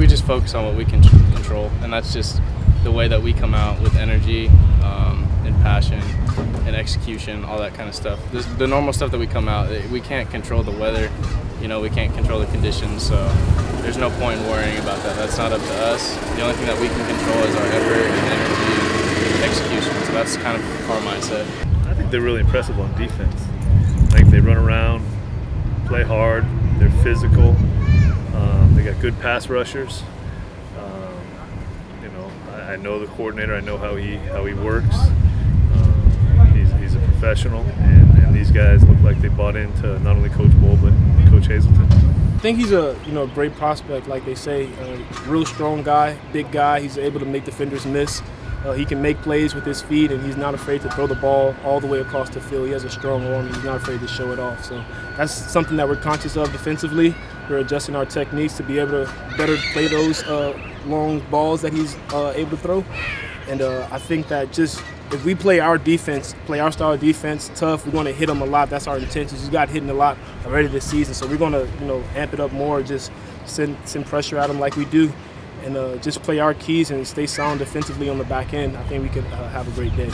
we just focus on what we can control, and that's just the way that we come out with energy um, and passion and execution, all that kind of stuff. This, the normal stuff that we come out, eh, we can't control the weather. You know, we can't control the conditions, so there's no point in worrying about that. That's not up to us. The only thing that we can control is our effort and energy and execution. So that's kind of our mindset. I think they're really impressive on defense. Think they run around, play hard, they're physical. Good pass rushers. Um, you know, I, I, know the coordinator. I know how he how he works. Um, he's, he's, a professional, and, and, these guys look like they bought into not only Coach Bohl but Coach Hazelton. I think he's a you know great prospect, like they say, a real strong guy, big guy. He's able to make defenders miss. Uh, he can make plays with his feet, and he's not afraid to throw the ball all the way across the field. He has a strong arm, he's not afraid to show it off. So that's something that we're conscious of defensively. We're adjusting our techniques to be able to better play those uh, long balls that he's uh, able to throw. And uh, I think that just if we play our defense, play our style of defense, tough, we're going to hit him a lot. That's our intention. He's got hitting a lot already this season, so we're going to you know amp it up more, just send send pressure at him like we do and uh, just play our keys and stay sound defensively on the back end, I think we could uh, have a great day.